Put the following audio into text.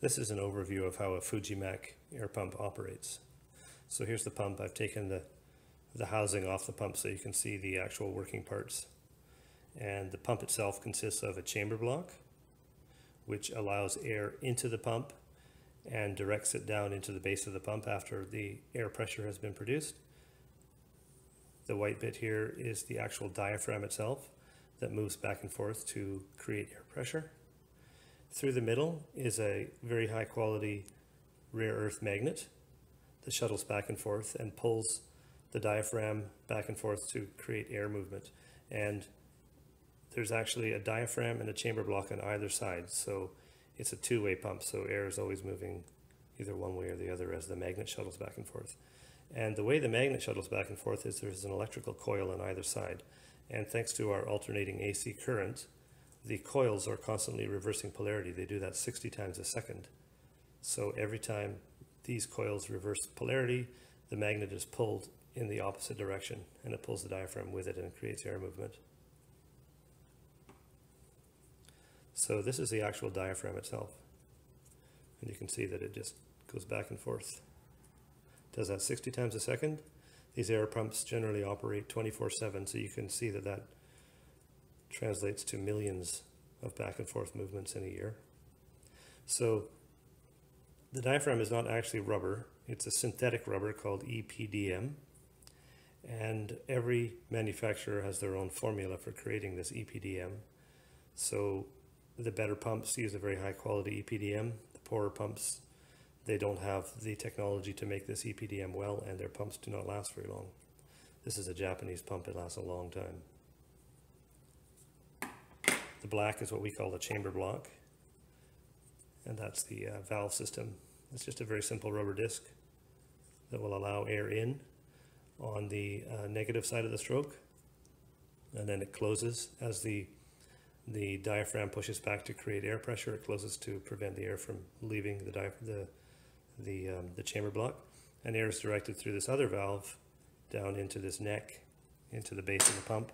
This is an overview of how a Fujimac air pump operates. So here's the pump. I've taken the, the housing off the pump so you can see the actual working parts. And the pump itself consists of a chamber block, which allows air into the pump and directs it down into the base of the pump after the air pressure has been produced. The white bit here is the actual diaphragm itself that moves back and forth to create air pressure. Through the middle is a very high quality rare earth magnet that shuttles back and forth and pulls the diaphragm back and forth to create air movement. And there's actually a diaphragm and a chamber block on either side. So it's a two-way pump. So air is always moving either one way or the other as the magnet shuttles back and forth. And the way the magnet shuttles back and forth is there's an electrical coil on either side. And thanks to our alternating AC current, the coils are constantly reversing polarity. They do that 60 times a second. So every time these coils reverse polarity, the magnet is pulled in the opposite direction and it pulls the diaphragm with it and creates air movement. So this is the actual diaphragm itself. And you can see that it just goes back and forth. Does that 60 times a second. These air pumps generally operate 24-7, so you can see that that translates to millions of back and forth movements in a year. So the diaphragm is not actually rubber. It's a synthetic rubber called EPDM. And every manufacturer has their own formula for creating this EPDM. So the better pumps use a very high quality EPDM. The poorer pumps, they don't have the technology to make this EPDM well and their pumps do not last very long. This is a Japanese pump, it lasts a long time. The black is what we call the chamber block. And that's the uh, valve system. It's just a very simple rubber disc that will allow air in on the uh, negative side of the stroke. And then it closes as the, the diaphragm pushes back to create air pressure. It closes to prevent the air from leaving the, the, the, um, the chamber block. And air is directed through this other valve down into this neck, into the base of the pump.